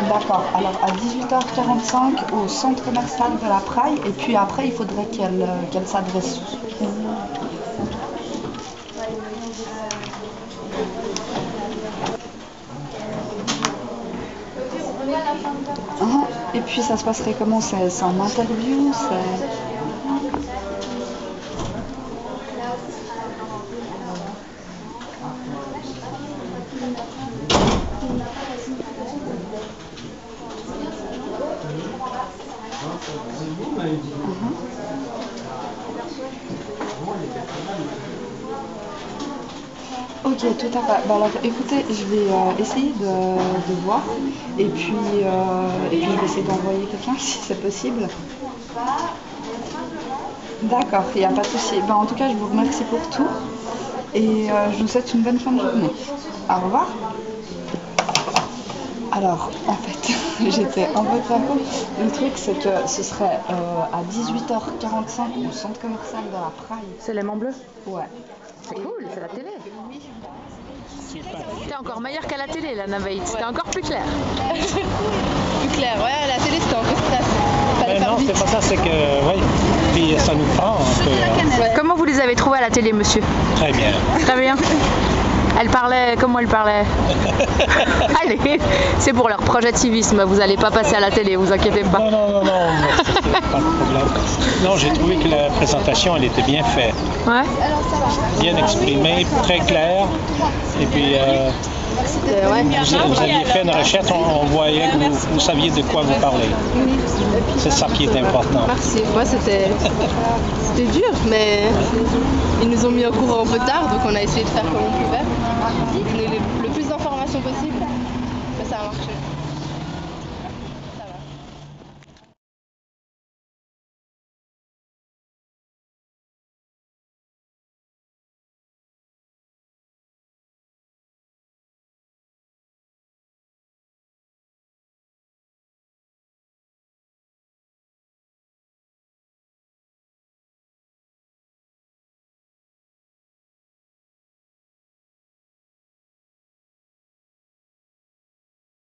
D'accord. Alors à 18h45 au centre commercial de la Praille et puis après il faudrait qu'elle euh, s'adresse Ah, Et puis ça se passerait comment? C'est en interview. Ok, tout à fait. Bah alors écoutez, je vais euh, essayer de, de voir et puis, euh, et puis je vais essayer d'envoyer quelqu'un si c'est possible. D'accord, il n'y a pas de souci. Bah, en tout cas, je vous remercie pour tout et euh, je vous souhaite une bonne fin de journée. Au revoir. Alors, en fait, j'étais en votre info. Le truc, c'est que ce serait euh, à 18h45 au centre commercial de la Praille. C'est l'aimant bleu Ouais. C'est cool, c'est la télé. T'es encore meilleur qu'à la télé, la Navaït. C'était encore plus clair. plus clair. Ouais, à la télé c'était un peu stress. Fallait Ben faire non, c'est pas ça, c'est que, oui, puis ça nous prend un peu. hein. Comment vous les avez trouvés à la télé, monsieur? Très bien. Très bien. Elle parlait, comment elle parlait Allez, c'est pour leur projectivisme. Vous allez pas passer à la télé, vous inquiétez pas. Non, non, non, non, pas de problème. Non, j'ai trouvé que la présentation, elle était bien faite, Ouais. bien exprimée, très claire. Et puis, euh. Vous, aviez fait une recherche, on, voyait que vous, saviez de quoi vous parlez. C'est ça qui est important. Merci. C'était c'était dur, mais ils nous ont mis au courant un peu tard, donc on a essayé de faire comme on pouvait.